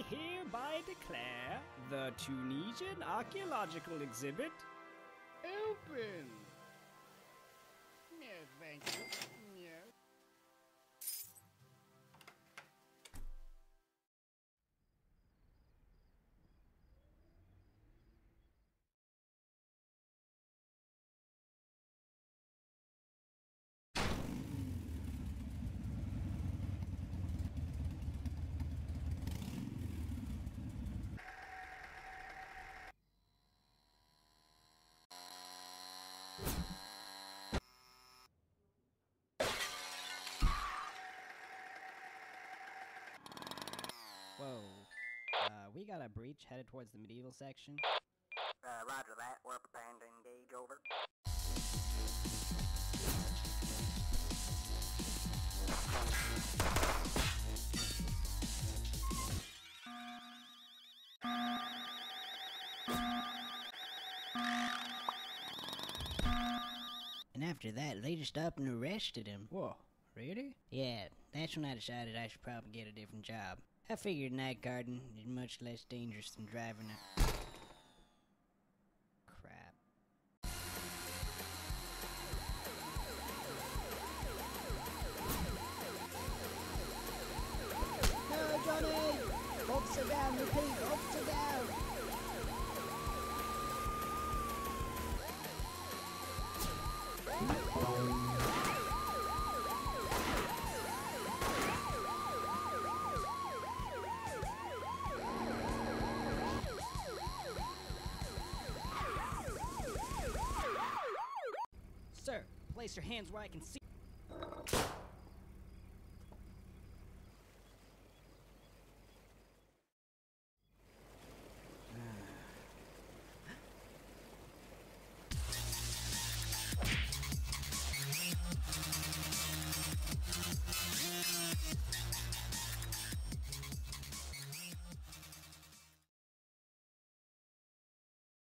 I hereby declare the Tunisian Archaeological Exhibit open. Thank you. Whoa. Uh, we got a breach headed towards the medieval section. Uh, roger that. We're preparing to engage over. And after that, they just up and arrested him. Whoa, really? Yeah, that's when I decided I should probably get a different job. I figured night guarding is much less dangerous than driving a. Crap. No, Johnny! Down, repeat, place your hands where I can see.